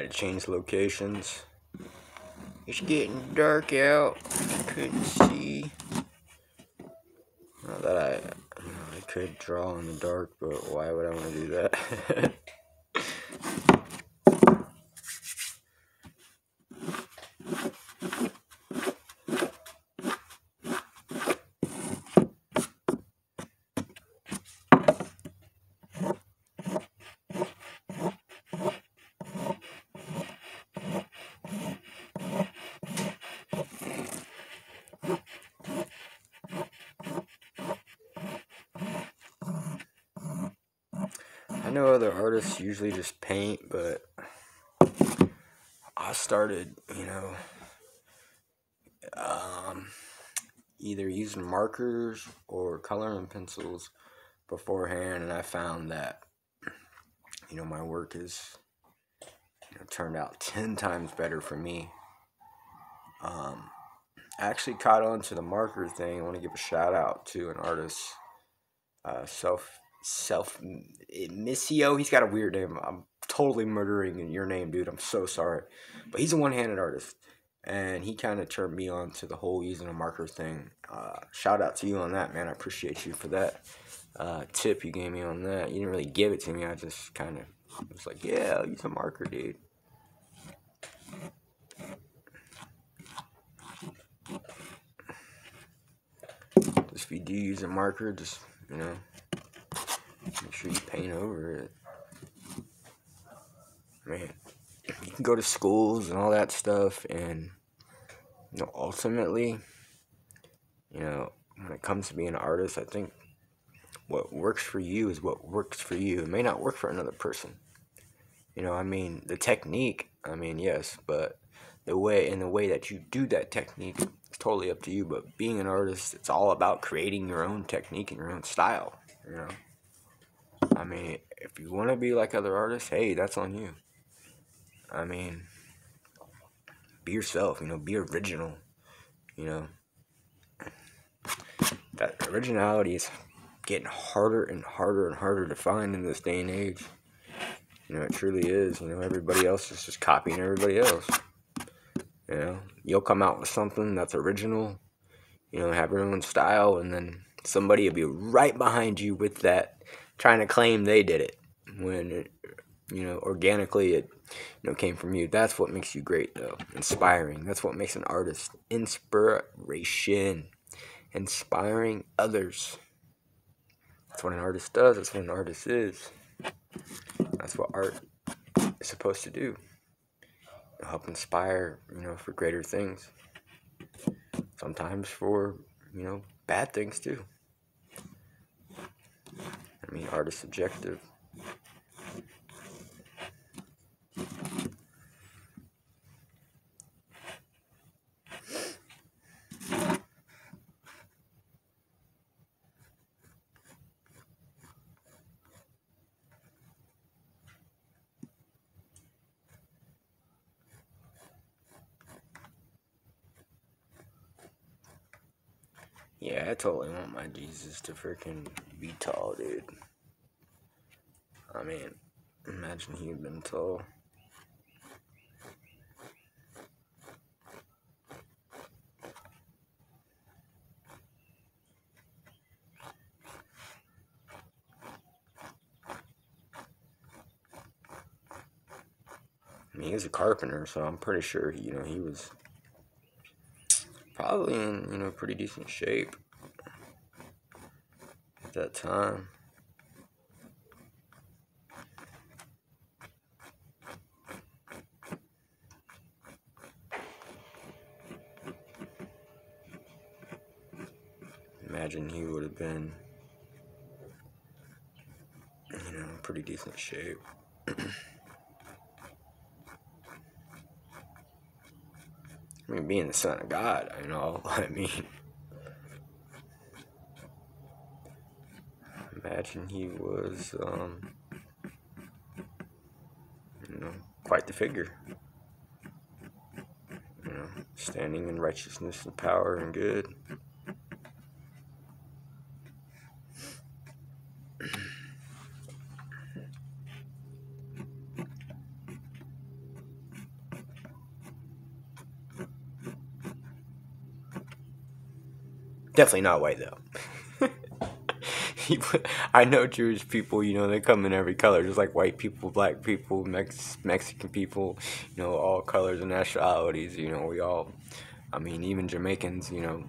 had to change locations. It's getting dark out. Couldn't see. Not that I, I could draw in the dark, but why would I want to do that? I know other artists usually just paint, but I started, you know, um, either using markers or coloring pencils beforehand, and I found that, you know, my work is, you know, turned out 10 times better for me. Um, I actually caught on to the marker thing. I want to give a shout out to an artist, uh, Self self Missio. He's got a weird name. I'm totally murdering your name, dude. I'm so sorry, but he's a one-handed artist, and he kind of turned me on to the whole using a marker thing. Uh, shout out to you on that, man. I appreciate you for that uh, tip you gave me on that. You didn't really give it to me. I just kind of was like, yeah, I'll use a marker, dude. Just if you do use a marker, just you know Make sure you paint over it. Man, you can go to schools and all that stuff, and you know, ultimately, you know, when it comes to being an artist, I think what works for you is what works for you. It may not work for another person. You know, I mean, the technique, I mean, yes, but the way and the way that you do that technique is totally up to you. But being an artist, it's all about creating your own technique and your own style, you know. I mean, if you want to be like other artists, hey, that's on you. I mean, be yourself, you know, be original, you know. That originality is getting harder and harder and harder to find in this day and age. You know, it truly is. You know, everybody else is just copying everybody else. You know, you'll come out with something that's original, you know, have your own style, and then somebody will be right behind you with that trying to claim they did it. When it, you know organically it you know came from you. That's what makes you great though. Inspiring. That's what makes an artist. Inspiration. Inspiring others. That's what an artist does. That's what an artist is. That's what art is supposed to do. Help inspire you know for greater things. Sometimes for you know bad things too I mean, art is subjective. Yeah, I totally want my Jesus to freaking be tall, dude. I mean, imagine he'd been tall. I mean, he was a carpenter, so I'm pretty sure, you know, he was probably in, you know, pretty decent shape at that time. Imagine he would have been, you know, pretty decent shape. I mean, being the son of God, I know. I mean, imagine he was, um, you know, quite the figure. You know, standing in righteousness and power and good. Definitely not white though. I know Jewish people, you know, they come in every color, just like white people, black people, Mex- Mexican people, you know, all colors and nationalities. You know, we all, I mean, even Jamaicans, you know,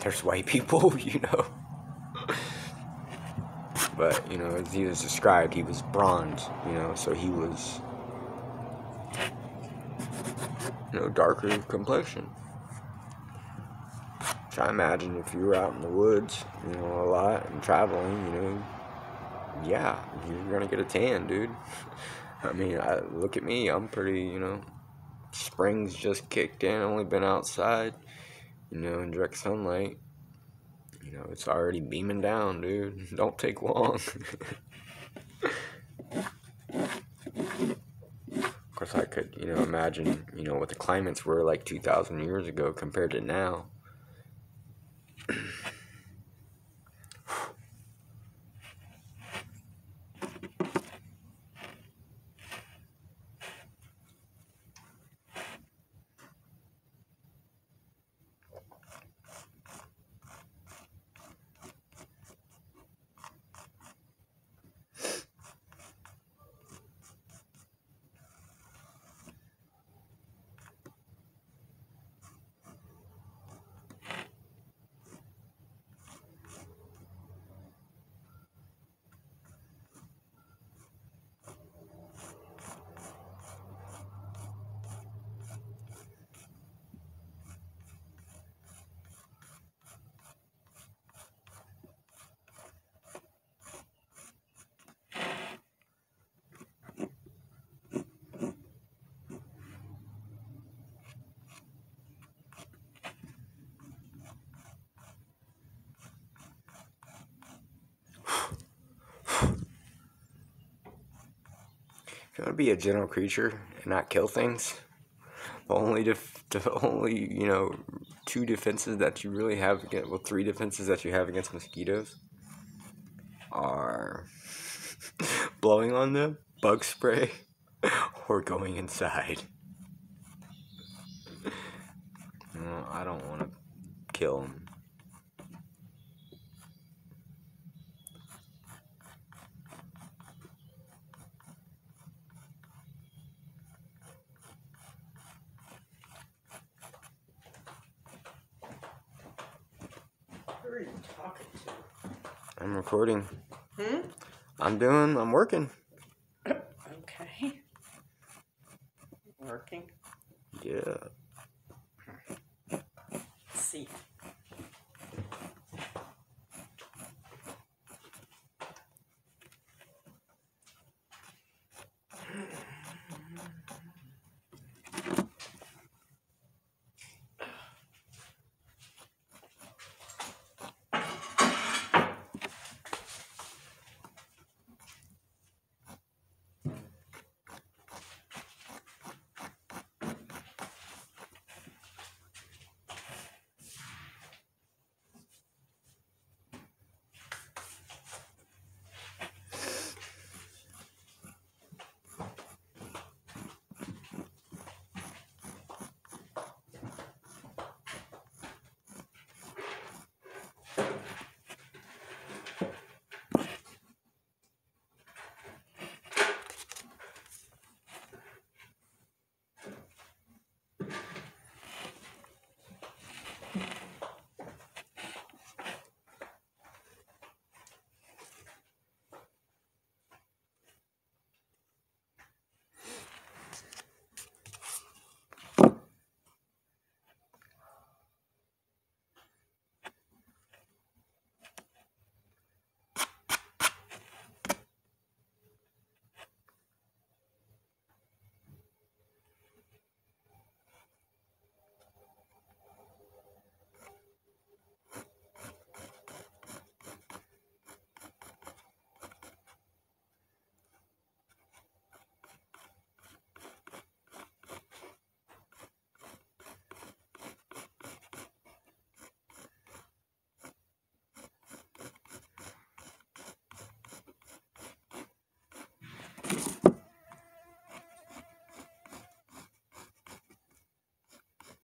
there's white people, you know. but, you know, as he was described, he was bronze, you know, so he was, you know, darker complexion. I imagine if you were out in the woods, you know, a lot and traveling, you know, yeah, you're gonna get a tan, dude. I mean, I, look at me, I'm pretty, you know, spring's just kicked in, only been outside, you know, in direct sunlight. You know, it's already beaming down, dude. Don't take long. of course, I could, you know, imagine, you know, what the climates were like 2,000 years ago compared to now. If you want to be a gentle creature and not kill things, the only def- the only you know two defenses that you really have against well three defenses that you have against mosquitoes are blowing on them, bug spray, or going inside. No, I don't want to kill them. Who are you talking to? I'm recording. Hmm? I'm doing. I'm working. Okay. Working. Yeah.